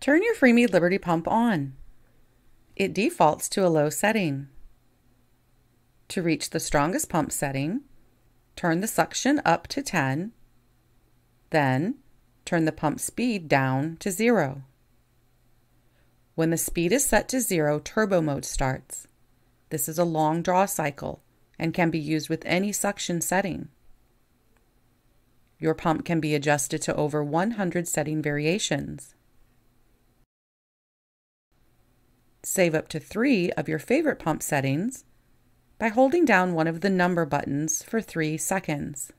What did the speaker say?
Turn your Freemie Liberty pump on. It defaults to a low setting. To reach the strongest pump setting, turn the suction up to 10, then turn the pump speed down to zero. When the speed is set to zero, turbo mode starts. This is a long draw cycle and can be used with any suction setting. Your pump can be adjusted to over 100 setting variations. Save up to three of your favorite pump settings by holding down one of the number buttons for three seconds.